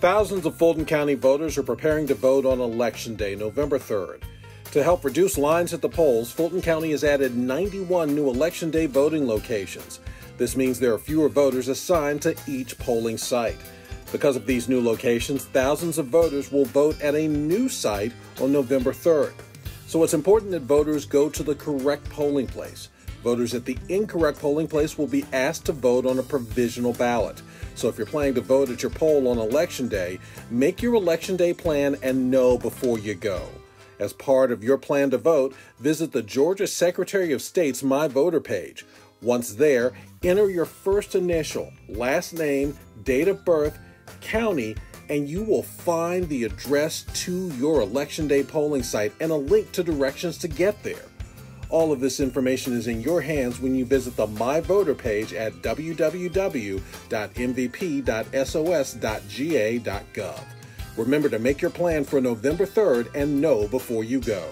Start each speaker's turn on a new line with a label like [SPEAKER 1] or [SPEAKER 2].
[SPEAKER 1] Thousands of Fulton County voters are preparing to vote on Election Day, November 3rd. To help reduce lines at the polls, Fulton County has added 91 new Election Day voting locations. This means there are fewer voters assigned to each polling site. Because of these new locations, thousands of voters will vote at a new site on November 3rd. So it's important that voters go to the correct polling place. Voters at the incorrect polling place will be asked to vote on a provisional ballot. So if you're planning to vote at your poll on election day, make your election day plan and know before you go. As part of your plan to vote, visit the Georgia Secretary of State's My Voter page. Once there, enter your first initial, last name, date of birth, county, and you will find the address to your election day polling site and a link to directions to get there. All of this information is in your hands when you visit the My Voter page at www.mvp.sos.ga.gov. Remember to make your plan for November 3rd and know before you go.